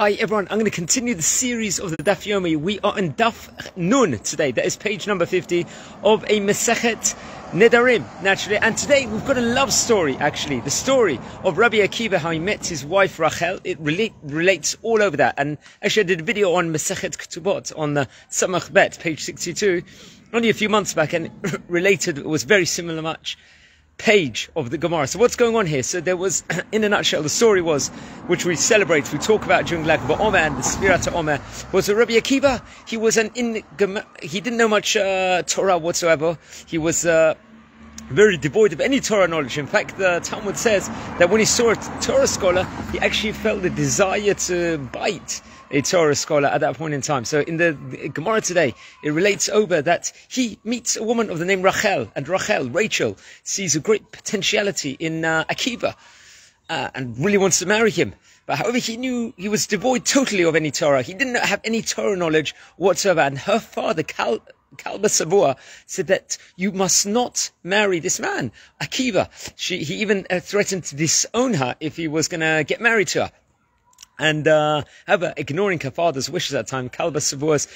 Hi everyone, I'm going to continue the series of the Daf Yomi. We are in Daf Nun today. That is page number 50 of a Masechet Nedarim, naturally. And today we've got a love story, actually. The story of Rabbi Akiva, how he met his wife Rachel. It relate, relates all over that. And actually I did a video on Masechet Ketubot on the Samach Bet, page 62, only a few months back, and related, it was very similar much page of the Gemara. So what's going on here? So there was, in a nutshell, the story was, which we celebrate, we talk about during Lag Omer and the Sfirat Omer, was a Rabbi Akiva. He was an in, he didn't know much uh, Torah whatsoever. He was uh, very devoid of any Torah knowledge. In fact, the Talmud says that when he saw a Torah scholar, he actually felt the desire to bite a Torah scholar at that point in time. So in the Gemara today, it relates over that he meets a woman of the name Rachel, and Rachel, Rachel, sees a great potentiality in uh, Akiva uh, and really wants to marry him. But however, he knew he was devoid totally of any Torah. He didn't have any Torah knowledge whatsoever. And her father, Kal, Kalba Savua said that you must not marry this man, Akiva. She, he even uh, threatened to disown her if he was going to get married to her. And uh, however, ignoring her father's wishes at the time, Kalba Savua's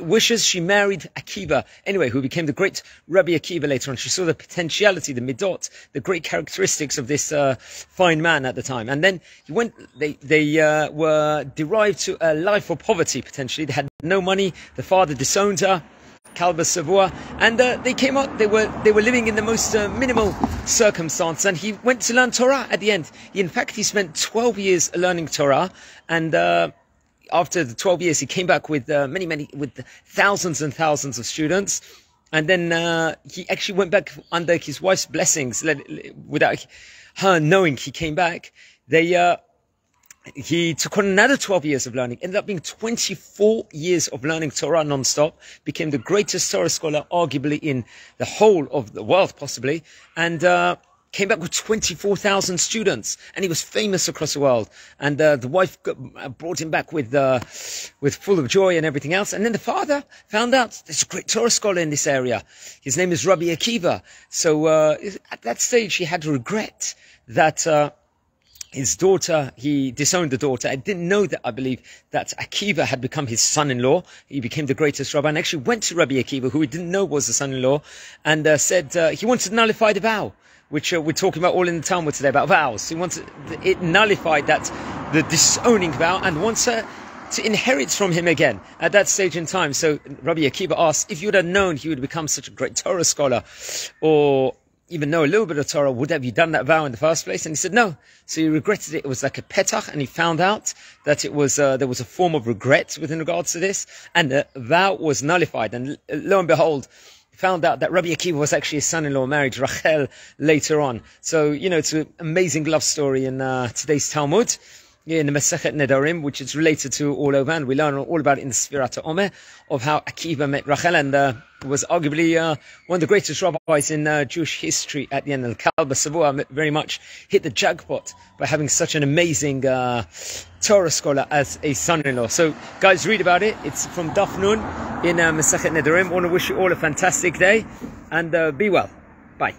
wishes, she married Akiva, anyway, who became the great Rabbi Akiva later on. She saw the potentiality, the midot, the great characteristics of this uh, fine man at the time. And then he went, they, they uh, were derived to a life of poverty, potentially. They had no money. The father disowned her. Kalba Savua, and uh, they came out. They were they were living in the most uh, minimal circumstance, and he went to learn Torah at the end. He, in fact, he spent 12 years learning Torah, and uh, after the 12 years, he came back with uh, many many with thousands and thousands of students, and then uh, he actually went back under his wife's blessings, without her knowing. He came back. They uh, he took on another 12 years of learning, ended up being 24 years of learning Torah non-stop, became the greatest Torah scholar arguably in the whole of the world possibly, and uh, came back with 24,000 students, and he was famous across the world. And uh, the wife got, uh, brought him back with, uh, with full of joy and everything else. And then the father found out there's a great Torah scholar in this area. His name is Rabbi Akiva. So uh, at that stage, he had to regret that his daughter, he disowned the daughter. I didn't know that, I believe, that Akiva had become his son-in-law. He became the greatest rabbi and actually went to Rabbi Akiva, who he didn't know was the son-in-law, and uh, said uh, he wanted to nullify the vow, which uh, we're talking about all in the Talmud today, about vows. He wanted, it nullified that, the disowning vow, and wants her to inherit from him again at that stage in time. So Rabbi Akiva asked, if you would have known he would become such a great Torah scholar, or even know a little bit of Torah, would have you done that vow in the first place? And he said, no. So he regretted it. It was like a petach, and he found out that it was, uh, there was a form of regret within regards to this, and the vow was nullified. And lo and behold, he found out that Rabbi Akiva was actually his son-in-law, married Rachel later on. So, you know, it's an amazing love story in uh, today's Talmud in the Masechet Nedarim, which is related to all over, and we learn all about it in the Sfirat Omer, of how Akiva met Rachel, and uh, was arguably uh, one of the greatest rabbis in uh, Jewish history at the end. And Kalba Savua very much hit the jackpot by having such an amazing uh, Torah scholar as a son-in-law. So, guys, read about it. It's from Daf in uh, Masechet Nedarim. I want to wish you all a fantastic day, and uh, be well. Bye.